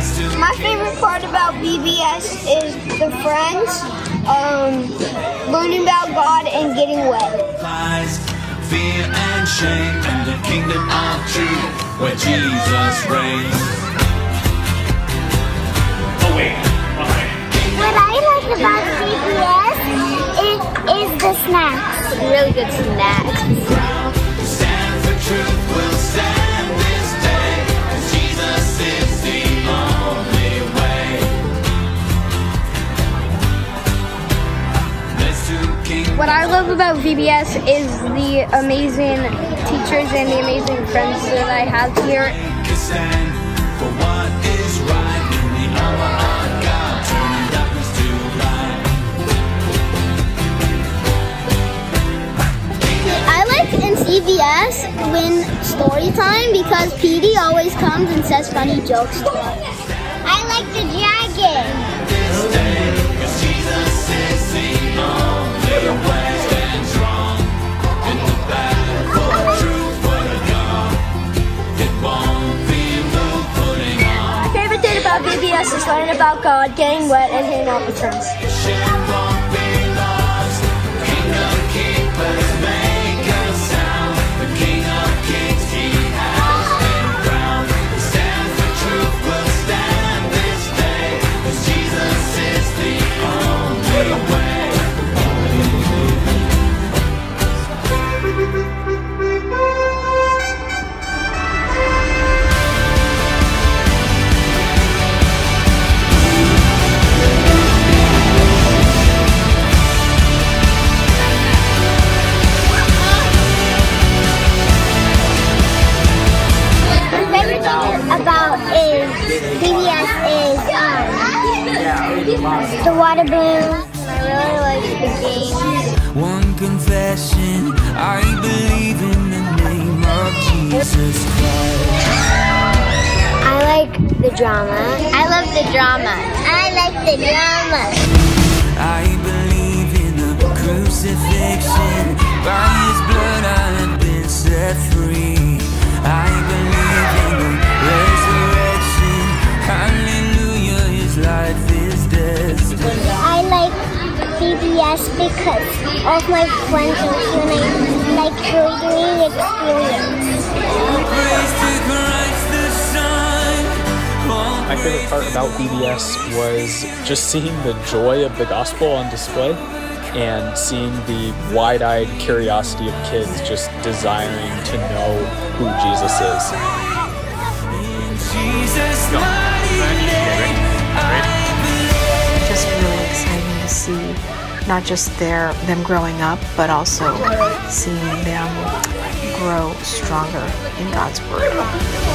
My favorite part about VBS is the friends, um, learning about God, and getting wet. lies, fear and shame, and the kingdom of truth where Jesus reigns. Oh wait, okay. What I like about VBS is, is the snacks. Really good snacks. What I love about VBS is the amazing teachers and the amazing friends that I have here. I like in VBS when story time because PD always comes and says funny jokes to us. I like the dragon. About is learning about God, getting wet, and hanging out with friends. Is VBS is um, the water balloon. I really like the games. One confession, I believe in the name of Jesus Christ. I like the drama. I love the drama. I like the drama. I believe in the crucifixion. By his blood I have been set free. VBS because of my friends are here I like experience. My favorite part about VBS was just seeing the joy of the gospel on display and seeing the wide eyed curiosity of kids just desiring to know who Jesus is. Not just their them growing up but also seeing them grow stronger in God's word.